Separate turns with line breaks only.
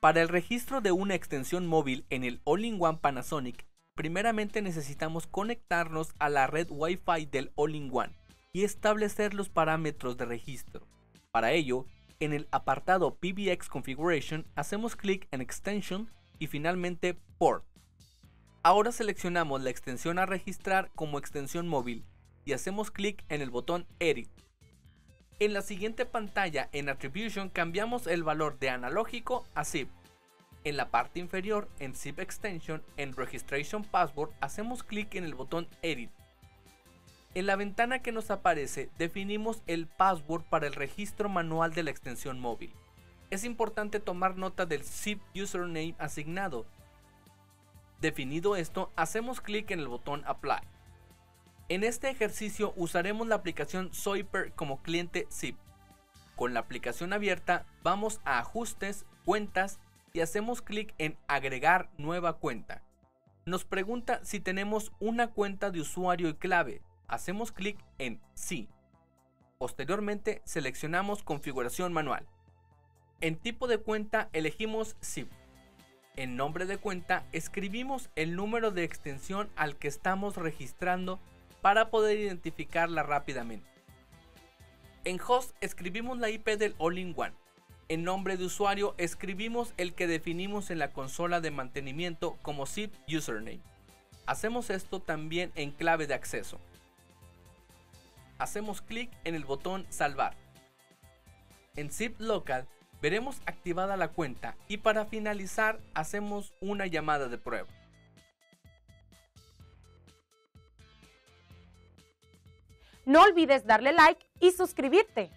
Para el registro de una extensión móvil en el All-in-One Panasonic, primeramente necesitamos conectarnos a la red Wi-Fi del All-in-One y establecer los parámetros de registro. Para ello, en el apartado PBX Configuration hacemos clic en Extension y finalmente Port. Ahora seleccionamos la extensión a registrar como extensión móvil y hacemos clic en el botón Edit. En la siguiente pantalla en Attribution cambiamos el valor de analógico a zip. En la parte inferior en Zip Extension en Registration Password hacemos clic en el botón Edit. En la ventana que nos aparece definimos el password para el registro manual de la extensión móvil. Es importante tomar nota del zip username asignado. Definido esto, hacemos clic en el botón Apply. En este ejercicio usaremos la aplicación Zoiper como cliente zip. Con la aplicación abierta, vamos a Ajustes, Cuentas y hacemos clic en Agregar nueva cuenta. Nos pregunta si tenemos una cuenta de usuario y clave. Hacemos clic en Sí. Posteriormente seleccionamos Configuración manual. En tipo de cuenta elegimos zip. En nombre de cuenta escribimos el número de extensión al que estamos registrando para poder identificarla rápidamente. En host escribimos la IP del All-in-One. En nombre de usuario escribimos el que definimos en la consola de mantenimiento como zip username. Hacemos esto también en clave de acceso. Hacemos clic en el botón salvar. En zip local veremos activada la cuenta y para finalizar hacemos una llamada de prueba.
No olvides darle like y suscribirte.